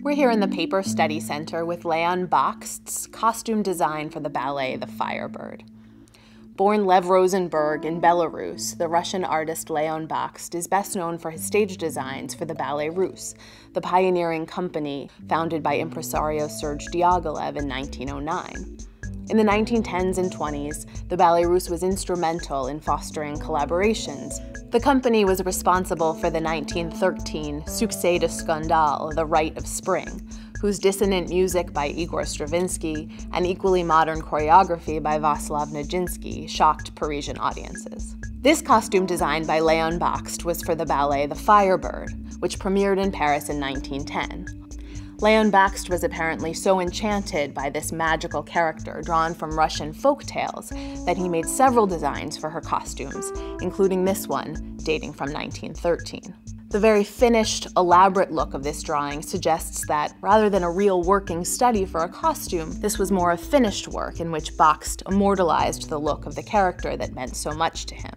We're here in the Paper Study Center with Leon Bakst's costume design for the ballet The Firebird. Born Lev Rosenberg in Belarus, the Russian artist Leon Bakst is best known for his stage designs for the Ballet Russe, the pioneering company founded by impresario Serge Diaghilev in 1909. In the 1910s and 20s, the Ballet Russe was instrumental in fostering collaborations. The company was responsible for the 1913 Succès de Scandale, The Rite of Spring, whose dissonant music by Igor Stravinsky and equally modern choreography by Vaslav Nijinsky shocked Parisian audiences. This costume designed by Leon Bakst was for the ballet The Firebird, which premiered in Paris in 1910. Leon Bakst was apparently so enchanted by this magical character drawn from Russian folk tales that he made several designs for her costumes, including this one, dating from 1913. The very finished, elaborate look of this drawing suggests that, rather than a real working study for a costume, this was more a finished work in which Bakst immortalized the look of the character that meant so much to him.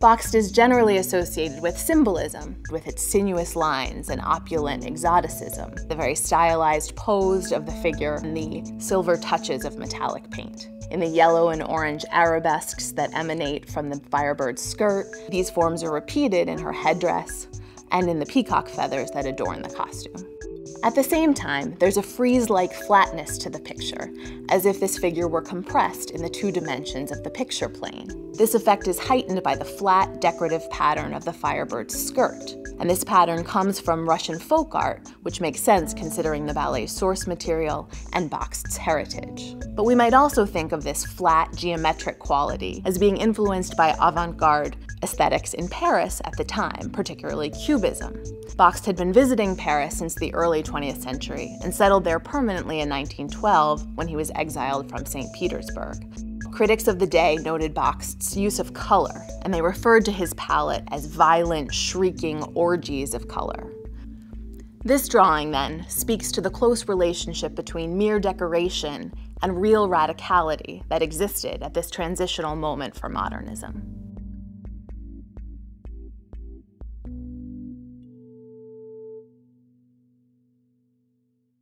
Bakst is generally associated with symbolism, with its sinuous lines and opulent exoticism, the very stylized pose of the figure, and the silver touches of metallic paint. In the yellow and orange arabesques that emanate from the firebird's skirt, these forms are repeated in her headdress and in the peacock feathers that adorn the costume. At the same time, there's a frieze-like flatness to the picture, as if this figure were compressed in the two dimensions of the picture plane. This effect is heightened by the flat, decorative pattern of the firebird's skirt. And this pattern comes from Russian folk art, which makes sense considering the ballet's source material and Bakst's heritage. But we might also think of this flat, geometric quality as being influenced by avant-garde aesthetics in Paris at the time, particularly Cubism. Bakst had been visiting Paris since the early 20th century and settled there permanently in 1912 when he was exiled from St. Petersburg. Critics of the day noted Bakst's use of color, and they referred to his palette as violent, shrieking orgies of color. This drawing, then, speaks to the close relationship between mere decoration and real radicality that existed at this transitional moment for modernism.